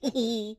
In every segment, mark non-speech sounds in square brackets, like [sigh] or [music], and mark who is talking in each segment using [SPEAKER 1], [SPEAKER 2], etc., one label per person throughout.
[SPEAKER 1] Hmm.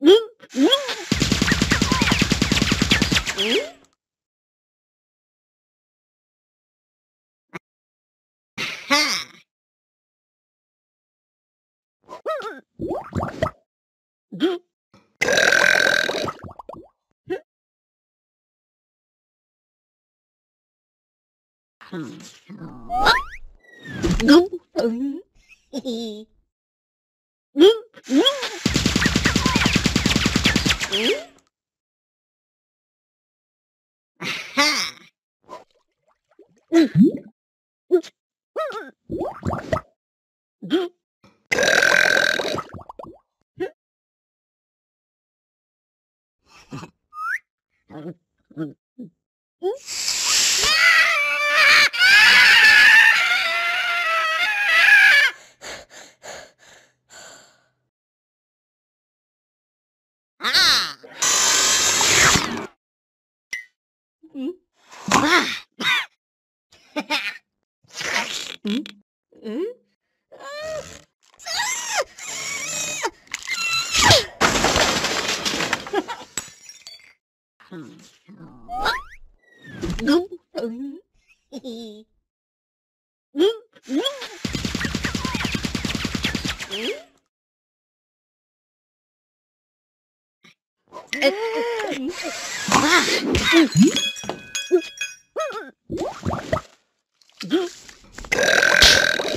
[SPEAKER 1] [laughs] Aha! 응? 응?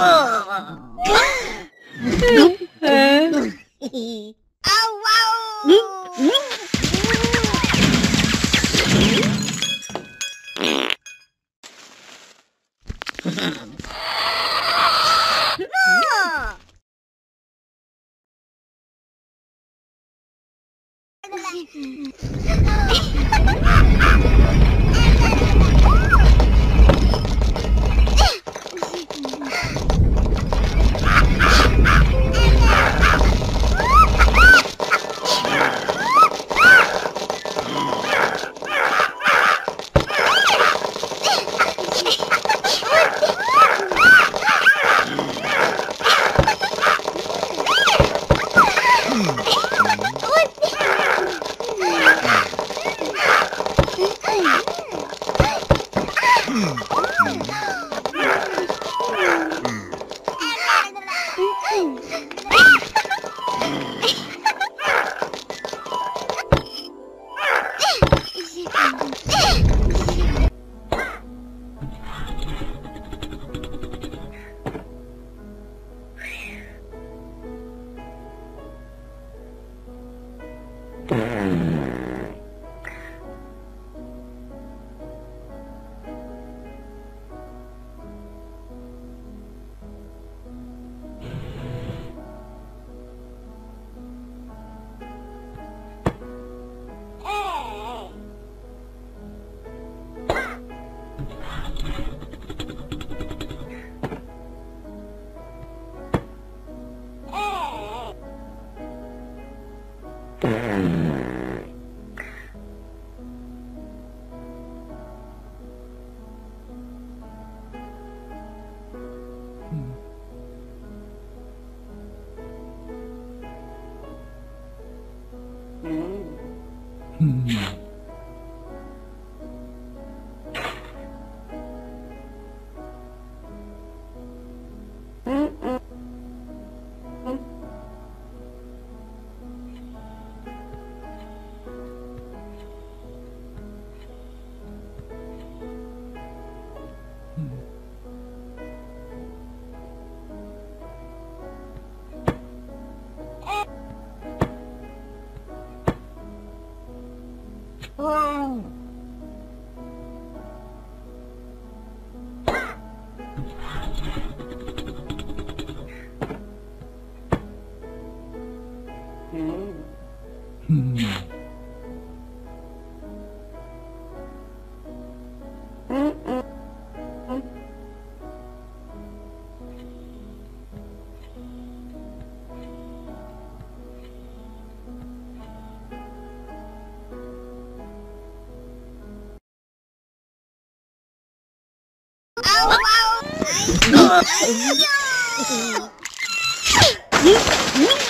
[SPEAKER 1] 啊！[laughs] 哎！啊哇哦！啊！Mm-hmm. Hum. Hum. Oh,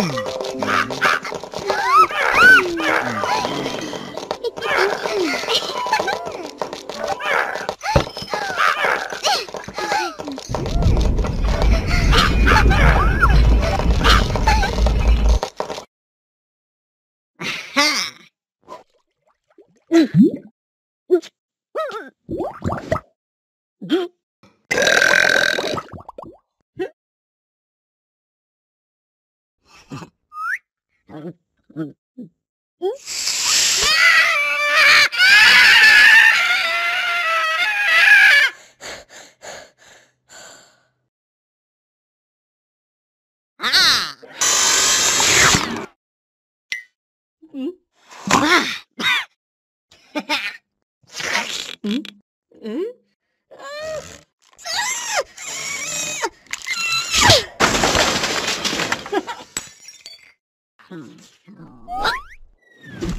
[SPEAKER 1] Mm-hmm. Mm-hmm.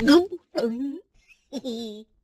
[SPEAKER 1] đúng đúng [laughs]